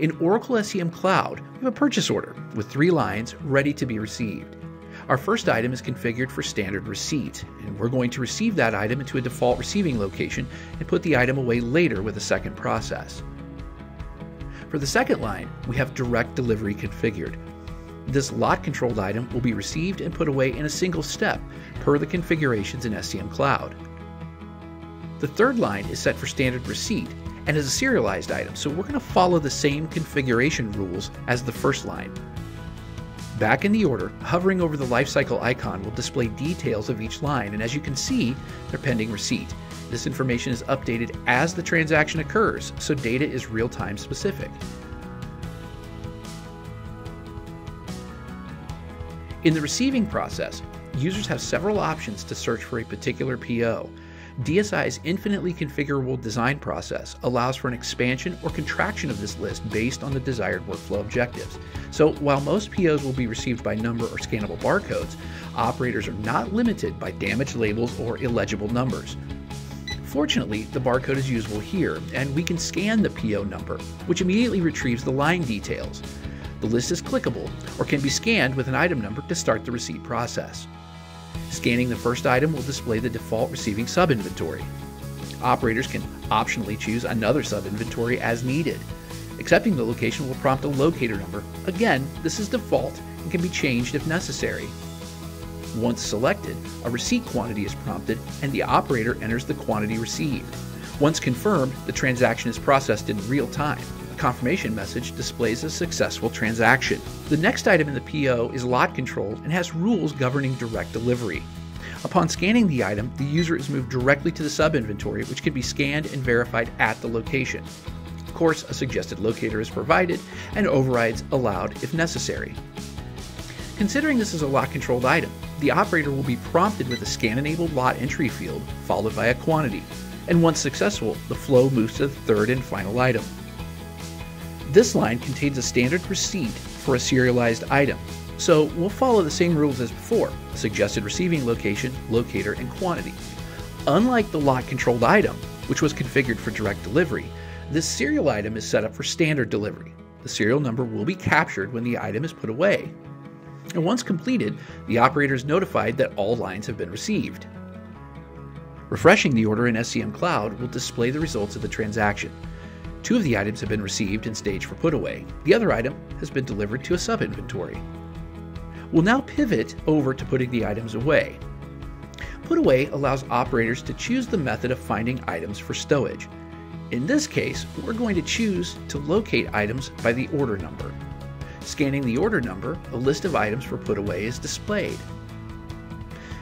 In Oracle SCM Cloud, we have a purchase order with three lines ready to be received. Our first item is configured for standard receipt, and we're going to receive that item into a default receiving location and put the item away later with a second process. For the second line, we have direct delivery configured. This lot controlled item will be received and put away in a single step per the configurations in SCM Cloud. The third line is set for standard receipt and is a serialized item, so we're going to follow the same configuration rules as the first line. Back in the order, hovering over the lifecycle icon will display details of each line, and as you can see, they're pending receipt. This information is updated as the transaction occurs, so data is real-time specific. In the receiving process, users have several options to search for a particular PO. DSI's infinitely configurable design process allows for an expansion or contraction of this list based on the desired workflow objectives. So while most POs will be received by number or scannable barcodes, operators are not limited by damaged labels or illegible numbers. Fortunately, the barcode is usable here, and we can scan the PO number, which immediately retrieves the line details. The list is clickable or can be scanned with an item number to start the receipt process. Scanning the first item will display the default receiving subinventory. Operators can optionally choose another subinventory as needed. Accepting the location will prompt a locator number. Again, this is default and can be changed if necessary. Once selected, a receipt quantity is prompted and the operator enters the quantity received. Once confirmed, the transaction is processed in real time confirmation message displays a successful transaction. The next item in the PO is lot controlled and has rules governing direct delivery. Upon scanning the item, the user is moved directly to the subinventory, which can be scanned and verified at the location. Of course, a suggested locator is provided and overrides allowed if necessary. Considering this is a lot controlled item, the operator will be prompted with a scan enabled lot entry field followed by a quantity. And once successful, the flow moves to the third and final item. This line contains a standard receipt for a serialized item, so we'll follow the same rules as before, suggested receiving location, locator, and quantity. Unlike the lot controlled item, which was configured for direct delivery, this serial item is set up for standard delivery. The serial number will be captured when the item is put away. And once completed, the operator is notified that all lines have been received. Refreshing the order in SCM Cloud will display the results of the transaction. Two of the items have been received and staged for put away. The other item has been delivered to a sub-inventory. We'll now pivot over to putting the items away. Put away allows operators to choose the method of finding items for stowage. In this case, we're going to choose to locate items by the order number. Scanning the order number, a list of items for put away is displayed.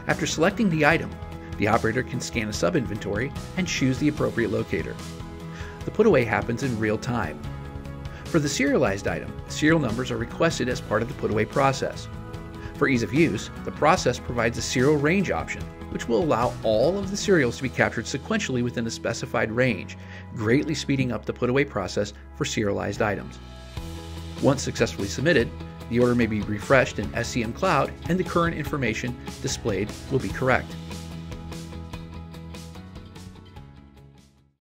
After selecting the item, the operator can scan a sub-inventory and choose the appropriate locator the putaway happens in real time. For the serialized item, serial numbers are requested as part of the putaway process. For ease of use, the process provides a serial range option, which will allow all of the serials to be captured sequentially within a specified range, greatly speeding up the putaway process for serialized items. Once successfully submitted, the order may be refreshed in SCM Cloud and the current information displayed will be correct.